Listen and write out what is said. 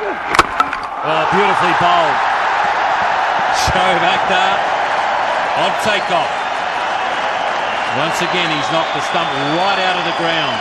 Oh, beautifully bowled. Shoaib Akhtar on takeoff. Once again, he's knocked the stump right out of the ground.